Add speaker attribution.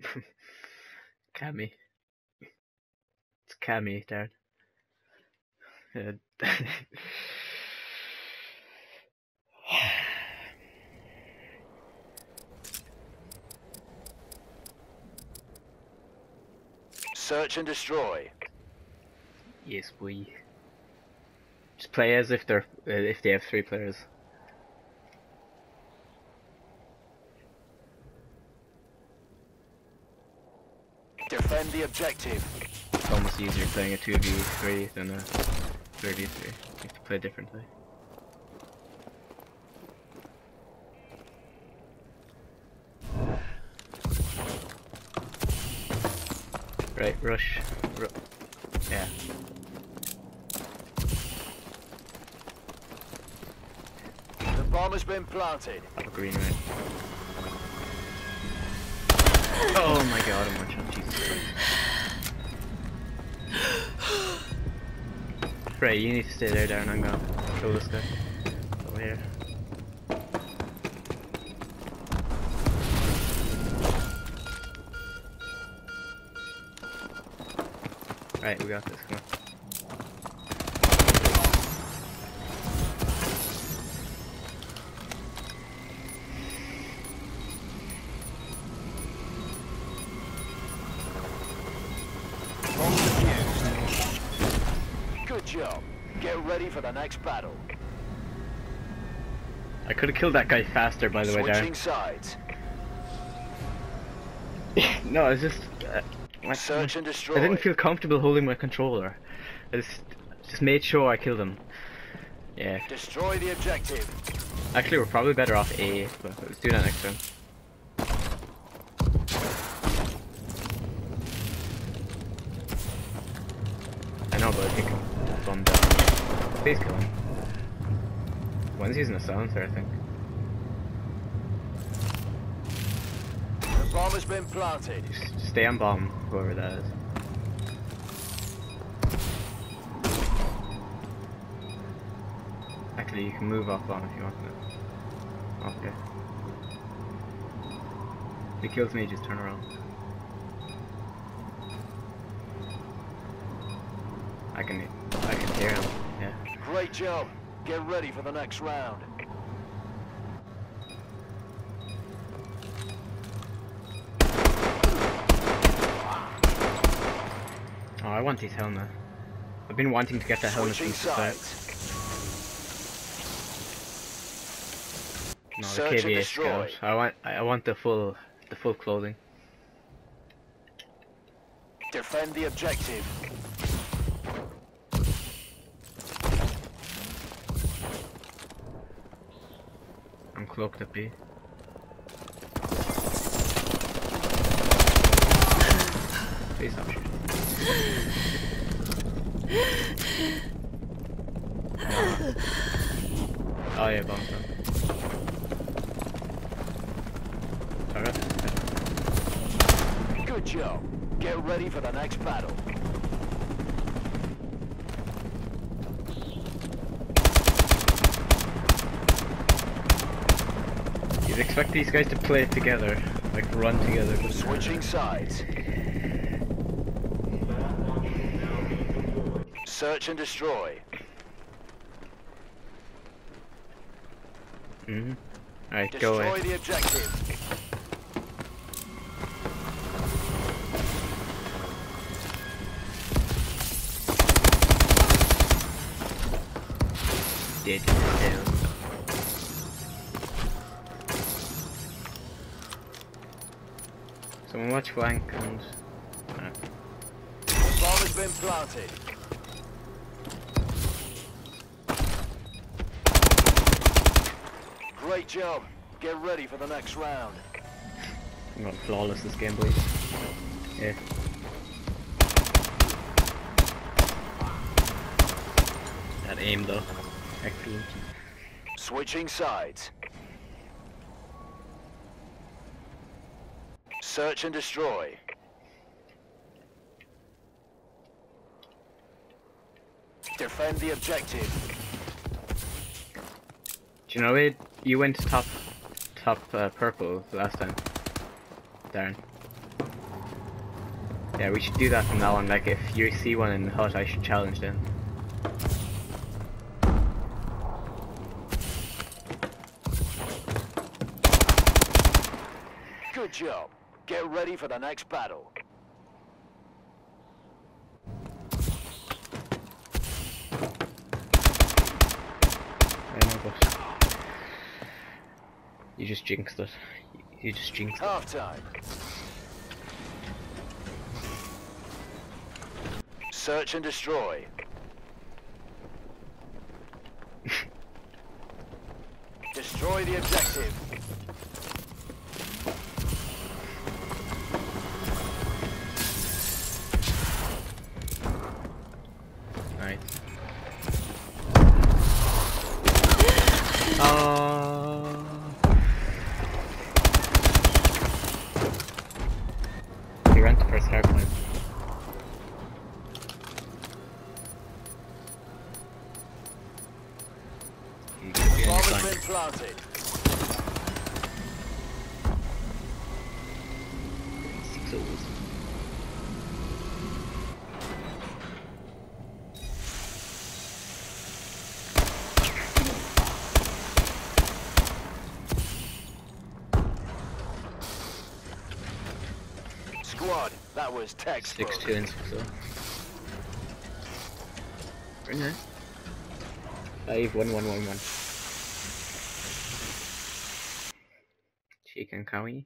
Speaker 1: Cammy. It's Cammy, Darren. Uh,
Speaker 2: Search and destroy.
Speaker 1: yes, we. Just play as if they're uh, if they have three players.
Speaker 2: Defend the objective.
Speaker 1: It's almost easier playing a two v three than a three v three. You have to play differently. Right, rush. Ru yeah.
Speaker 2: The bomb has been planted.
Speaker 1: Green right. Oh my god, I'm one Right, you need to stay there, Darren, I'm gonna kill this guy. Over here. Right, we got this, come on.
Speaker 2: Job. Get ready for the next battle.
Speaker 1: I could have killed that guy faster, by the way,
Speaker 2: Switching
Speaker 1: Darren.
Speaker 2: sides.
Speaker 1: no, it's just... Uh, my-
Speaker 2: Search and destroy.
Speaker 1: I didn't feel comfortable holding my controller. I just, just made sure I killed him. Yeah.
Speaker 2: Destroy the objective.
Speaker 1: Actually, we're probably better off A, but let's do that next time. I know, but I think bomb down. Please kill him. One's using a silencer, I think.
Speaker 2: The bomb has been planted.
Speaker 1: Just stay on bomb, whoever that is. Actually, you can move off bomb if you want to. Okay. If he kills me, just turn around. I can, I can hear him. Yeah.
Speaker 2: Great job. Get ready for the next round.
Speaker 1: Oh, I want his helmet. I've been wanting to get that helmet
Speaker 2: Switching
Speaker 1: since the start.
Speaker 2: sides.
Speaker 1: No, the
Speaker 2: Search and
Speaker 1: KVA
Speaker 2: destroy.
Speaker 1: I want, I want the full, the full clothing.
Speaker 2: Defend the objective.
Speaker 1: I'm cloaked up B. Please stop shooting. Ah. Oh yeah, bomb done.
Speaker 2: Good job. Get ready for the next battle.
Speaker 1: Expect these guys to play together, like run together.
Speaker 2: Switching sides. Search and destroy.
Speaker 1: Mhm. Alright, go
Speaker 2: Destroy the objective.
Speaker 1: Dead. Dead. Watch flank and.
Speaker 2: The bomb has been planted. Great job. Get ready for the next round.
Speaker 1: I'm going flawless this game, boys. Yeah. That aim though. Excellent.
Speaker 2: Switching sides. Search and destroy. Defend the objective.
Speaker 1: Do you know it? You went top, top uh, purple last time, Darren. Yeah, we should do that from now on. Like, if you see one in the hut, I should challenge them.
Speaker 2: Good job. Get ready for the next battle.
Speaker 1: I know, but you just jinxed it. You just jinxed.
Speaker 2: Half time. Search and destroy. destroy the objective.
Speaker 1: Be on your
Speaker 2: Bomb has been planted.
Speaker 1: Six overs.
Speaker 2: Squad, that was textbook.
Speaker 1: Six two and six oh. Very nice. Five one one one one. Chicken Kawi.